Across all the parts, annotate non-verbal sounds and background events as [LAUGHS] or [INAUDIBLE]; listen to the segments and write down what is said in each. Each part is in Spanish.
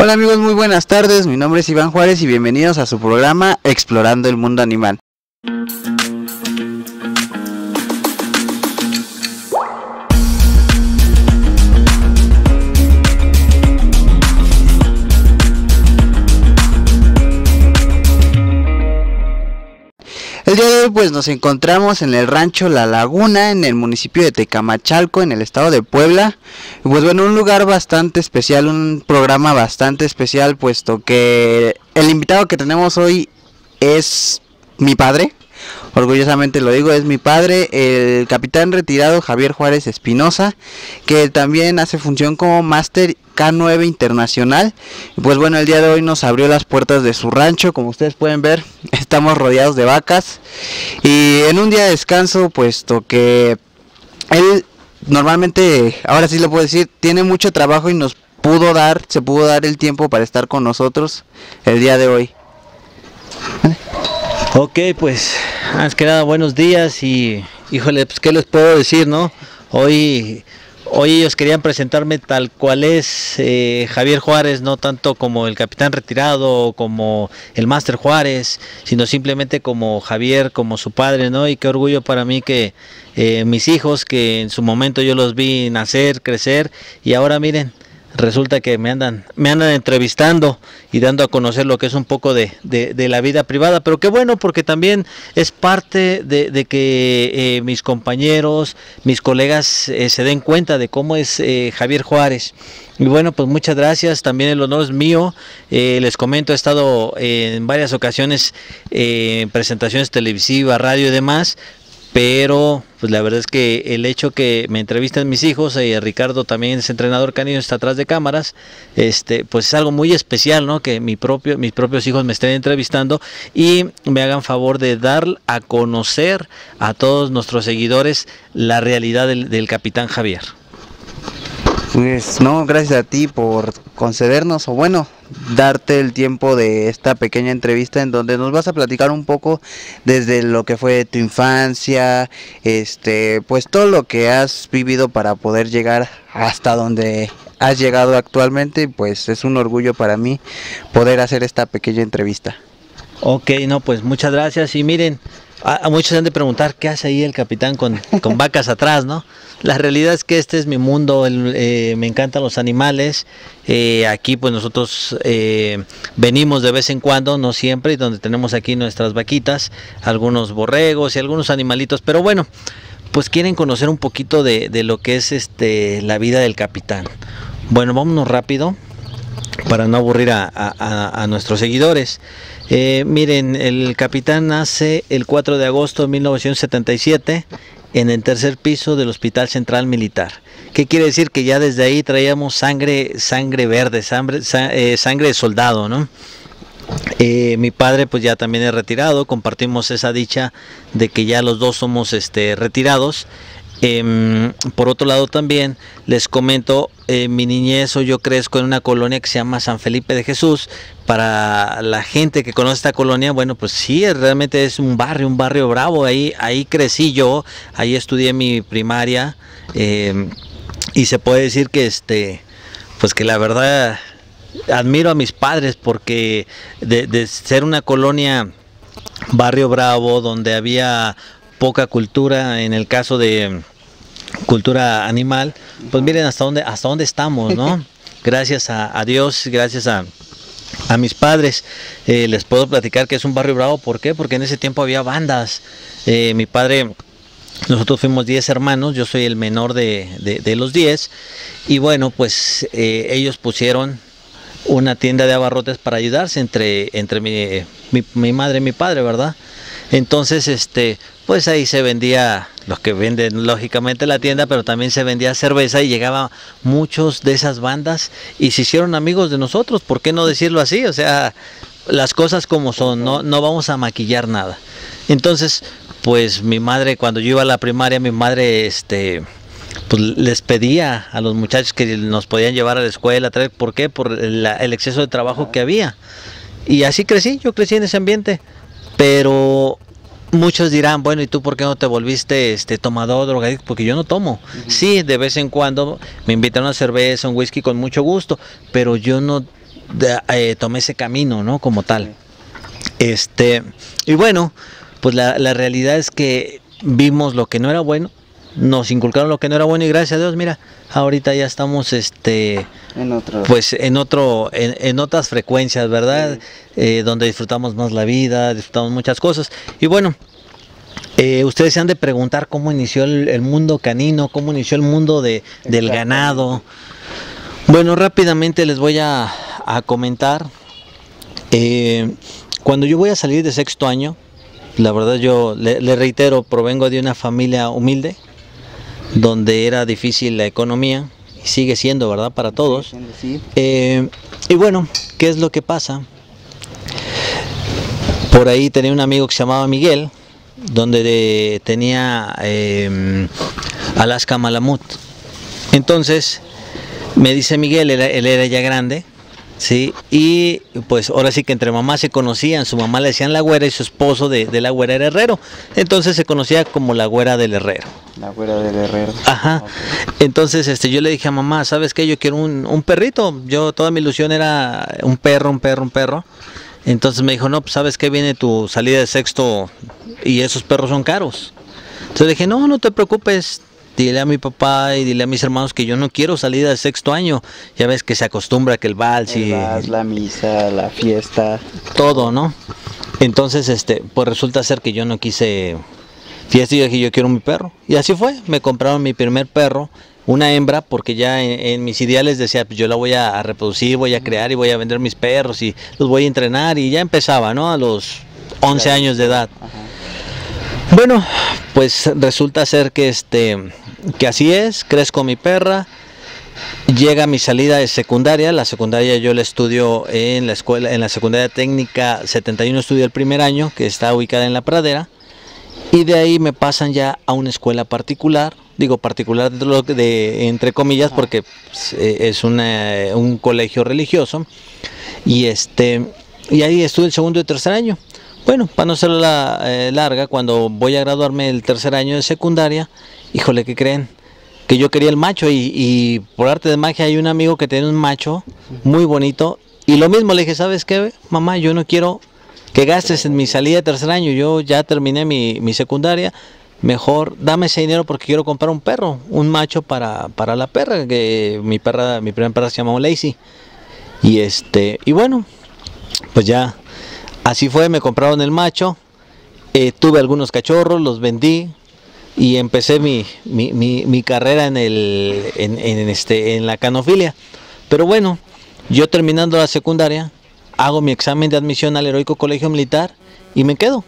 Hola amigos, muy buenas tardes. Mi nombre es Iván Juárez y bienvenidos a su programa Explorando el Mundo Animal. El día de hoy pues nos encontramos en el rancho La Laguna, en el municipio de Tecamachalco, en el estado de Puebla. Pues bueno, un lugar bastante especial, un programa bastante especial, puesto que el invitado que tenemos hoy es mi padre. Orgullosamente lo digo, es mi padre, el capitán retirado Javier Juárez Espinosa, que también hace función como máster K9 internacional. Pues bueno, el día de hoy nos abrió las puertas de su rancho, como ustedes pueden ver, [LAUGHS] estamos rodeados de vacas. Y en un día de descanso, puesto que él normalmente, ahora sí lo puedo decir, tiene mucho trabajo y nos pudo dar, se pudo dar el tiempo para estar con nosotros el día de hoy. Ok, pues, antes que nada, buenos días y, híjole, pues, ¿qué les puedo decir, no? Hoy, hoy ellos querían presentarme tal cual es eh, Javier Juárez, no tanto como el capitán retirado como el máster Juárez, sino simplemente como Javier, como su padre, ¿no? Y qué orgullo para mí que eh, mis hijos, que en su momento yo los vi nacer, crecer, y ahora miren, resulta que me andan, me andan entrevistando y dando a conocer lo que es un poco de, de- la vida privada, pero qué bueno porque también es parte de, de que eh, mis compañeros, mis colegas eh, se den cuenta de cómo es eh, Javier Juárez. Y bueno, pues muchas gracias, también el honor es mío, Eh, les comento, he estado eh, en varias ocasiones eh, en presentaciones televisivas, radio y demás, pero pues la verdad es que el hecho que me entrevisten mis hijos y Ricardo también es entrenador canino está atrás de cámaras este pues es algo muy especial no que mi propio mis propios hijos me estén entrevistando y me hagan favor de dar a conocer a todos nuestros seguidores la realidad del capitán Javier. Pues no, gracias a ti por concedernos o bueno, darte el tiempo de esta pequeña entrevista en donde nos vas a platicar un poco desde lo que fue tu infancia, este, pues todo lo que has vivido para poder llegar hasta donde has llegado actualmente, y pues es un orgullo para mí poder hacer esta pequeña entrevista. Ok, no, pues muchas gracias. Y miren, a, a muchos se han de preguntar qué hace ahí el capitán con, con [LAUGHS] vacas atrás, ¿no? La realidad es que este es mi mundo, el- eh, me encantan los animales. eh, aquí pues nosotros eh, venimos de vez en cuando, no siempre, y donde tenemos aquí nuestras vaquitas, algunos borregos y algunos animalitos. Pero bueno, pues quieren conocer un poquito de, de lo que es este la vida del capitán. Bueno, vámonos rápido para no aburrir a, nuestros seguidores. Eh, miren, el capitán nace el 4 de agosto de 1977 en el tercer piso del Hospital Central Militar. ¿Qué quiere decir? Que ya desde ahí traíamos sangre, sangre verde, sangre, sa- eh, sangre de soldado, ¿no? Eh, mi padre pues ya también es retirado, compartimos esa dicha de que ya los dos somos este, retirados. Em, por otro lado también les comento, eh, mi niñez o yo crezco en una colonia que se llama San Felipe de Jesús. Para la gente que conoce esta colonia, bueno, pues sí, realmente es un barrio, un barrio bravo. Ahí, ahí crecí yo, ahí estudié mi primaria em, y se puede decir que este, pues que la verdad admiro a mis padres porque de, de ser una colonia barrio bravo donde había poca cultura en el caso de cultura animal pues miren hasta dónde hasta dónde estamos no [LAUGHS] gracias a, a Dios gracias a a mis padres. Eh, les puedo platicar que es un barrio bravo. ¿por qué? porque en ese tiempo había bandas. Eh, mi padre nosotros fuimos 10 hermanos, yo soy el menor de, de- de los 10 y bueno, pues eh, ellos pusieron una tienda de abarrotes para ayudarse entre, entre mi, mi- mi madre y mi padre, ¿verdad? Entonces, este, pues ahí se vendía los que venden lógicamente la tienda, pero también se vendía cerveza y llegaba muchos de esas bandas y se hicieron amigos de nosotros, ¿por qué no decirlo así? O sea, las cosas como son, no, no vamos a maquillar nada. Entonces, pues mi madre, cuando yo iba a la primaria, mi madre, este, pues les pedía a los muchachos que nos podían llevar a la escuela, ¿por qué? Por el exceso de trabajo que había. Y así crecí, yo crecí en ese ambiente. Pero muchos dirán, bueno, ¿y tú por qué no te volviste este tomador, drogadicto? Porque yo no tomo. Sí, de vez en cuando me invitan a una cerveza, un whisky con mucho gusto, pero yo no eh, tomé ese camino, ¿no? Como tal. Este, y bueno, pues la, la realidad es que vimos lo que no era bueno, nos inculcaron lo que no era bueno y gracias a Dios, mira, ahorita ya estamos este En otro. pues en otro en, en otras frecuencias verdad Eh, donde disfrutamos más la vida disfrutamos muchas cosas. Y bueno eh, ustedes se han de preguntar cómo inició el, el mundo canino cómo inició el mundo de, del ganado. Bueno rápidamente les voy a, a comentar Eh, cuando yo voy a salir de sexto año la verdad yo le, le reitero provengo de una familia humilde donde era difícil la economía y sigue siendo verdad para todos eh, y bueno, ¿qué es lo que pasa? Por ahí tenía un amigo que se llamaba Miguel, donde de- tenía eh, Alaska Malamut. Entonces, me dice Miguel, él, él era ya grande, ¿sí? Y pues ahora sí que entre mamás se conocían, su mamá le decían la güera y su esposo de, de la güera era herrero. Entonces se conocía como la güera del herrero. La güera del herrero. Ajá. Entonces, este, yo le dije a mamá, ¿sabes qué? Yo quiero un, un perrito. Yo, toda mi ilusión era un perro, un perro, un perro. Entonces me dijo, no, pues sabes que viene tu salida de sexto y esos perros son caros. Entonces le dije, no, no te preocupes. Dile a mi papá y dile a mis hermanos que yo no quiero salida de sexto año. Ya ves que se acostumbra que el vals y El la misa, la fiesta. todo, ¿no? Entonces, este, pues resulta ser que yo no quise fiesta y yo dije, yo quiero mi perro. Y así fue, me compraron mi primer perro, una hembra, porque ya en, en mis ideales decía, pues yo la voy a, a reproducir, voy a crear y voy a vender mis perros y los voy a entrenar y ya empezaba, ¿no? A los 11 Claro. años de edad. Ajá. Bueno, pues resulta ser que este que así es, crezco mi perra, llega mi salida de secundaria, la secundaria yo la estudio en la escuela en la secundaria técnica 71 estudio el primer año, que está ubicada en La Pradera, y de ahí me pasan ya a una escuela particular, digo particular de, lo que- de- entre comillas porque pues, eh, es una- un colegio religioso y este y ahí estuve el segundo y tercer año. Bueno, para no ser la, eh, larga, cuando voy a graduarme el tercer año de secundaria, híjole, ¿qué creen? Que yo quería el macho y, por arte de magia hay un amigo que tiene un macho muy bonito y lo mismo le dije, ¿sabes qué? Mamá, yo no quiero que gastes en mi salida de tercer año, yo ya terminé mi, mi secundaria, mejor dame ese dinero porque quiero comprar un perro, un macho para, para la perra, que mi perra, mi primera perra se llamaba Lacey. Y este, y bueno, pues ya así fue, me compraron el macho, eh, tuve algunos cachorros, los vendí y empecé mi, mi, mi- mi carrera en, el, en, en este, en la canofilia. Pero bueno, yo terminando la secundaria, hago mi examen de admisión al Heroico Colegio Militar y me quedo.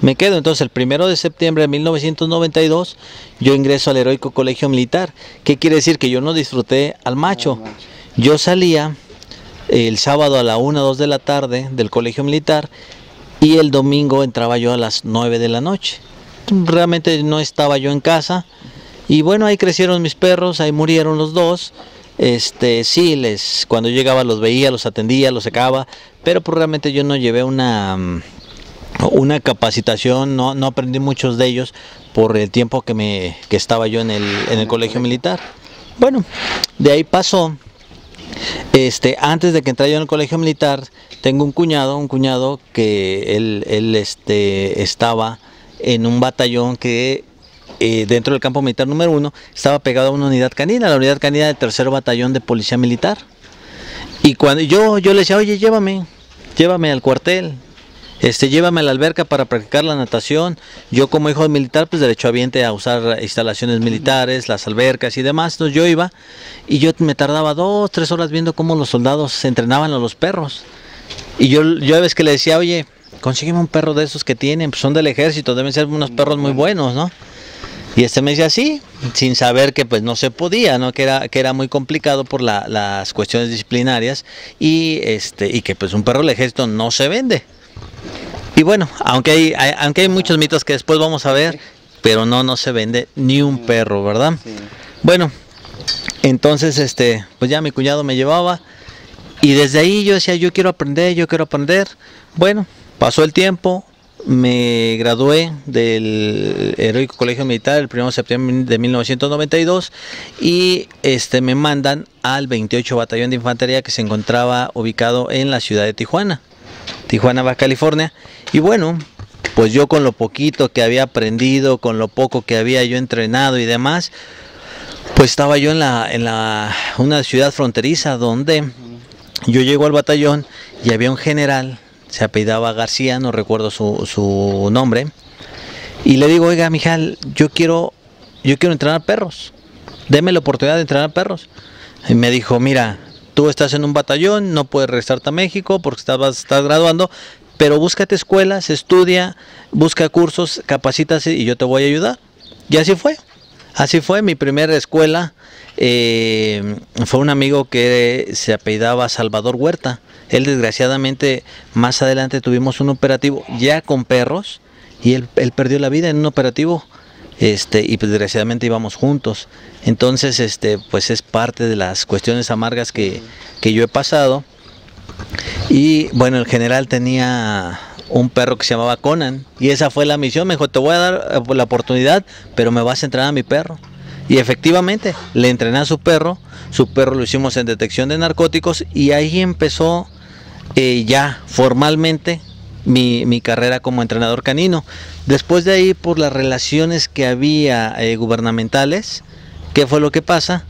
Me quedo entonces el primero de septiembre de 1992 yo ingreso al Heroico Colegio Militar. ¿Qué quiere decir? Que yo no disfruté al macho. macho. Yo salía el sábado a la 1 2 de la tarde del colegio militar y el domingo entraba yo a las 9 de la noche. Realmente no estaba yo en casa y bueno, ahí crecieron mis perros, ahí murieron los dos. Este, sí, les cuando llegaba los veía, los atendía, los secaba, pero pues realmente yo no llevé una una capacitación, no, no aprendí muchos de ellos por el tiempo que me que estaba yo en el, en el colegio militar. Bueno, de ahí pasó este, antes de que entrara yo en el colegio militar, tengo un cuñado, un cuñado que él, él este, estaba en un batallón que eh, dentro del campo militar número uno estaba pegado a una unidad canina, la unidad canina del tercer batallón de policía militar. Y cuando yo, yo le decía, oye, llévame, llévame al cuartel, este, llévame a la alberca para practicar la natación. Yo como hijo de militar, pues derechohabiente a usar instalaciones militares, las albercas y demás. Entonces yo iba y yo me tardaba dos, tres horas viendo cómo los soldados se entrenaban a los perros. Y yo, yo a veces que le decía, oye, consígueme un perro de esos que tienen, pues son del ejército, deben ser unos perros muy buenos, ¿no? Y este me decía sí, sin saber que pues no se podía, ¿no? Que era, que era muy complicado por la- las cuestiones disciplinarias y este, y que pues un perro del ejército no se vende. Y bueno, aunque hay, hay- aunque hay muchos mitos que después vamos a ver, pero no, no se vende ni un perro, ¿verdad? Sí. Bueno, entonces este, pues ya mi cuñado me llevaba y desde ahí yo decía, yo quiero aprender, yo quiero aprender. Bueno, pasó el tiempo, me gradué del Heroico Colegio Militar el 1 de septiembre de 1992 y este, me mandan al 28 Batallón de Infantería que se encontraba ubicado en la ciudad de Tijuana, Tijuana, Baja California. Y bueno, pues yo con lo poquito que había aprendido, con lo poco que había yo entrenado y demás, pues estaba yo en la, en la una ciudad fronteriza donde yo llego al batallón y había un general se apellidaba García, no recuerdo su, su nombre, y le digo, oiga, Mijal, yo quiero, yo quiero entrenar perros, deme la oportunidad de entrenar perros. Y me dijo, mira, tú estás en un batallón, no puedes regresarte a México porque estabas, estás graduando, pero búscate escuelas, estudia, busca cursos, capacítase y yo te voy a ayudar. Y así fue. Así fue mi primera escuela. Eh, fue un amigo que se apellidaba Salvador Huerta. Él desgraciadamente más adelante tuvimos un operativo ya con perros y él, perdió la vida en un operativo este y pues desgraciadamente íbamos juntos entonces este pues es parte de las cuestiones amargas que yo he pasado y bueno el general tenía un perro que se llamaba Conan y esa fue la misión me dijo te voy a dar eh, la oportunidad pero me vas a entrenar a mi perro y efectivamente le entrené a su perro su perro lo hicimos en detección de narcóticos y ahí empezó eh, ya formalmente mi, carrera como entrenador canino. Después de ahí, por las relaciones que había eh, gubernamentales, ¿qué fue lo que pasa?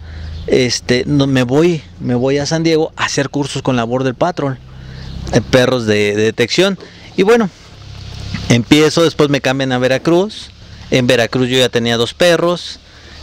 Este, no, me, voy, me voy a San Diego a hacer cursos con la Border Patrol, eh, perros de, de detección. Y bueno, empiezo, después me cambian a Veracruz. En Veracruz yo ya tenía dos perros.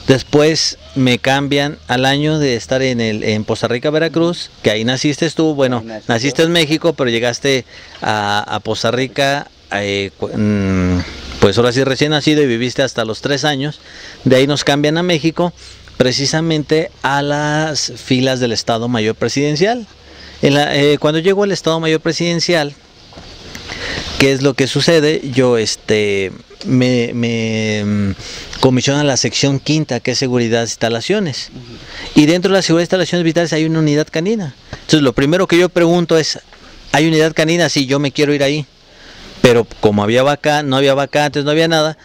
Después me cambian al año de estar en, el, en Poza Rica, Veracruz, que ahí naciste tú, bueno, naciste en México, pero llegaste a, a Poza Rica, eh, mm, pues ahora sí recién nacido y viviste hasta los tres años. De ahí nos cambian a México, precisamente a las filas del Estado Mayor Presidencial. Eh, cuando llego al Estado Mayor Presidencial, ¿qué es lo que sucede? Yo este, me, me mm, comisiona la sección quinta, que es seguridad de instalaciones. Y dentro de la seguridad de instalaciones vitales hay una unidad canina. Entonces, lo primero que yo pregunto es, ¿hay unidad canina? Sí, yo me quiero ir ahí. Pero como había vaca, no había vacantes, no había nada,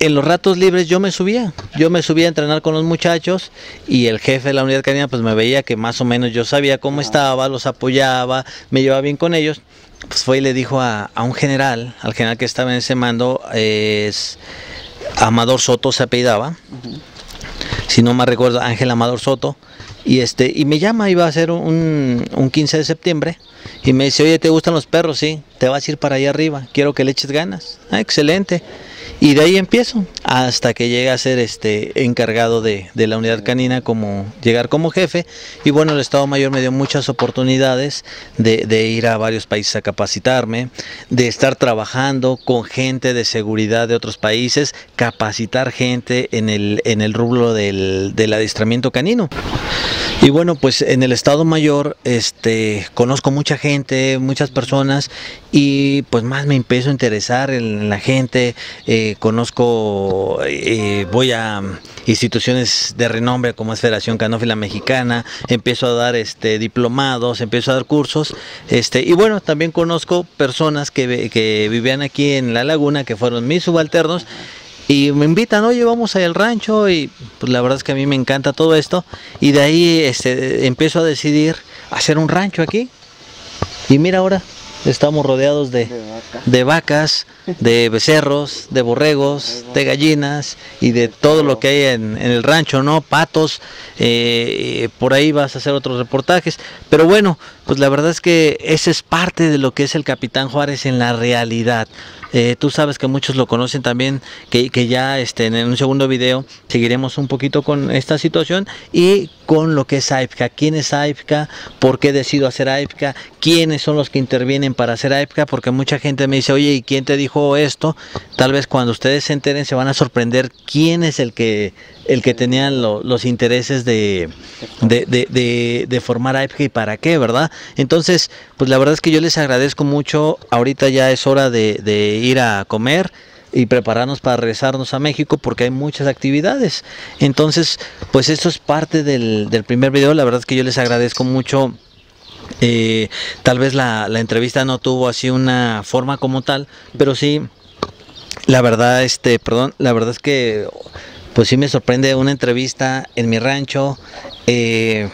en los ratos libres yo me subía, yo me subía a entrenar con los muchachos y el jefe de la unidad canina pues me veía que más o menos yo sabía cómo estaba, los apoyaba, me llevaba bien con ellos pues fue y le dijo a, un general, al general que estaba en ese mando, es Amador Soto se apellidaba, si no me recuerdo, Ángel Amador Soto, y este y me llama, iba a ser un, un 15 de septiembre, y me dice, oye, ¿te gustan los perros? Sí, te vas a ir para allá arriba, quiero que le eches ganas. Ah, excelente. Y de ahí empiezo hasta que llegue a ser este encargado de, la unidad canina, como llegar como jefe. Y bueno, el Estado Mayor me dio muchas oportunidades de, ir a varios países a capacitarme, de estar trabajando con gente de seguridad de otros países, capacitar gente en el, en el del, del adiestramiento canino. Y bueno, pues en el Estado Mayor este, conozco mucha gente, muchas personas y pues más me empiezo a interesar en la gente, eh, conozco, eh, voy a instituciones de renombre como es Federación Canófila Mexicana, empiezo a dar este, diplomados, empiezo a dar cursos este, y bueno, también conozco personas que, que vivían aquí en la laguna, que fueron mis subalternos y me invitan, oye, vamos al rancho y pues la verdad es que a mí me encanta todo esto y de ahí este, empiezo a decidir hacer un rancho aquí y mira ahora estamos rodeados de, de, vacas, de becerros, de borregos, de gallinas y de todo lo que hay en, el rancho, ¿no? Patos, eh, por ahí vas a hacer otros reportajes. Pero bueno, pues la verdad es que ese es parte de lo que es el Capitán Juárez en la realidad. Eh, tú sabes que muchos lo conocen también, que, que ya este, en un segundo video seguiremos un poquito con esta situación y con lo que es AIPCA. ¿Quién es AIPCA? ¿Por qué decido hacer AIPCA? ¿Quiénes son los que intervienen para hacer AIPCA? Porque mucha gente me dice, oye, ¿y quién te dijo esto? Tal vez cuando ustedes se enteren se van a sorprender quién es el que, el que tenía los intereses de, de, de, formar AIPCA y para qué, ¿verdad? Entonces, pues la verdad es que yo les agradezco mucho. Ahorita ya es hora de ir a comer y prepararnos para regresarnos a México porque hay muchas actividades. Entonces, pues esto es parte del, primer video. La verdad es que yo les agradezco mucho. Eh, tal vez la, entrevista no tuvo así una forma como tal, pero sí La verdad, este, perdón, la verdad es que pues sí me sorprende una entrevista en mi rancho. Eh,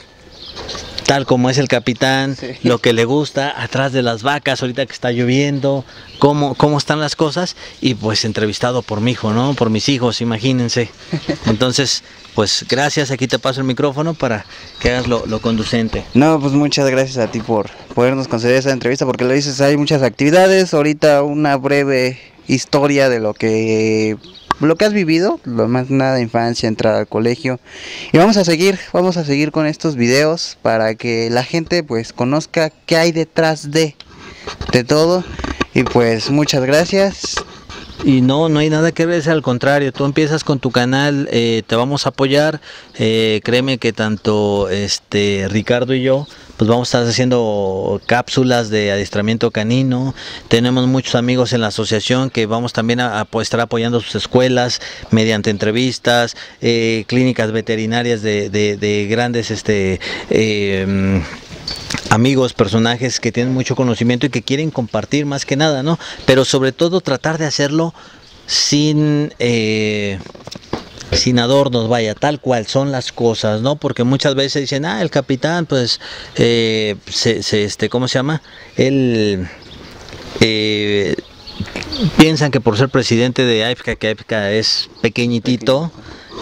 tal como es el capitán, lo que le gusta, atrás de las vacas, ahorita que está lloviendo, cómo, cómo están las cosas, y pues entrevistado por mi hijo, ¿no? Por mis hijos, imagínense. [LAUGHS] Entonces, pues gracias, aquí te paso el micrófono para que hagas lo, lo conducente. No, pues muchas gracias a ti por podernos conceder esa entrevista, porque lo dices, hay muchas actividades, ahorita una breve historia de lo que lo que has vivido, lo más nada infancia, entrar al colegio. Y vamos a seguir, vamos a seguir con estos videos para que la gente pues conozca qué hay detrás de, de todo. Y pues muchas gracias. Y no, no hay nada que ver, al contrario, tú empiezas con tu canal, eh, te vamos a apoyar, eh, créeme que tanto este Ricardo y yo pues vamos a estar haciendo cápsulas de adiestramiento canino. Tenemos muchos amigos en la asociación que vamos también a, estar apoyando sus escuelas mediante entrevistas, eh, clínicas veterinarias de, grandes este, em, amigos, personajes que tienen mucho conocimiento y que quieren compartir más que nada, ¿no? Pero sobre todo tratar de hacerlo sin eh, sin adornos, vaya, tal cual son las cosas, ¿no? Porque muchas veces dicen, ah, el capitán, pues, eh, se, este, ¿cómo se llama? Él eh, piensan que por ser presidente de AIPCA, que AIPCA es pequeñitito,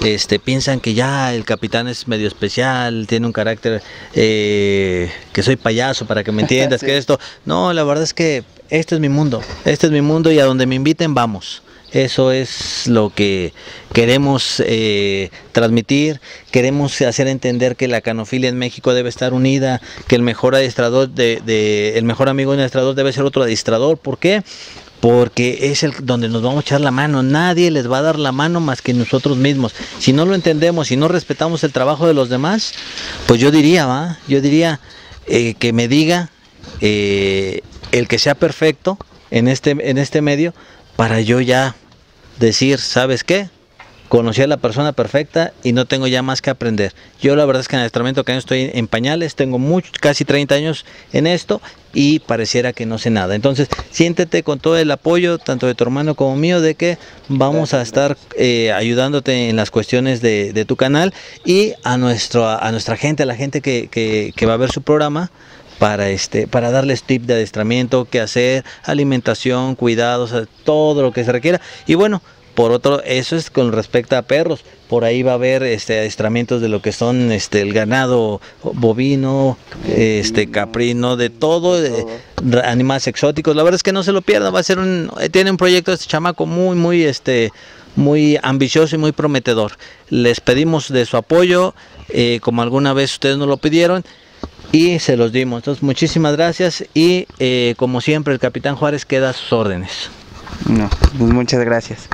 este, piensan que ya el capitán es medio especial, tiene un carácter eh, que soy payaso para que me entiendas, [LAUGHS] que esto. No, la verdad es que este es mi mundo, este es mi mundo y a donde me inviten vamos. Eso es lo que queremos eh, transmitir, queremos hacer entender que la canofilia en México debe estar unida, que el mejor adiestrador, de, el mejor amigo de un adiestrador debe ser otro adiestrador. ¿Por qué? porque es el donde nos vamos a echar la mano. Nadie les va a dar la mano más que nosotros mismos. Si no lo entendemos, si no respetamos el trabajo de los demás, pues yo diría, ¿va? Yo diría eh, que me diga eh, el que sea perfecto en este, en este medio para yo ya decir, ¿sabes qué? Conocí a la persona perfecta y no tengo ya más que aprender. Yo la verdad es que en el entrenamiento que estoy en pañales, tengo mucho, casi 30 años en esto y pareciera que no sé nada. Entonces, siéntete con todo el apoyo, tanto de tu hermano como mío, de que vamos a estar eh, ayudándote en las cuestiones de, tu canal y a, nuestro, a nuestra gente, a la gente que, que va a ver su programa, para este para darles tips de adiestramiento, qué hacer, alimentación, cuidados, todo lo que se requiera. Y bueno, por otro, eso es con respecto a perros. Por ahí va a haber este adiestramientos de lo que son este el ganado bovino, este caprino, de todo, de, animales exóticos. La verdad es que no se lo pierda, va a ser un tiene un proyecto este chamaco muy muy este muy ambicioso y muy prometedor. Les pedimos de su apoyo, eh, como alguna vez ustedes nos lo pidieron y se los dimos. Entonces, muchísimas gracias y eh, como siempre el capitán Juárez queda a sus órdenes. No, pues muchas gracias.